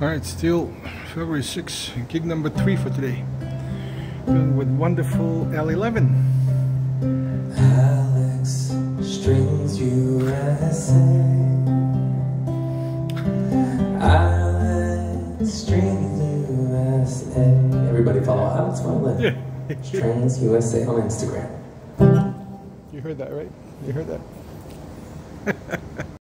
Alright, still February 6, gig number 3 for today. Doing with wonderful Eli Levin. Alex Strings USA. Alex Strings USA. Everybody follow Alex Marlin. Yeah. Strings USA on Instagram. You heard that, right? You heard that?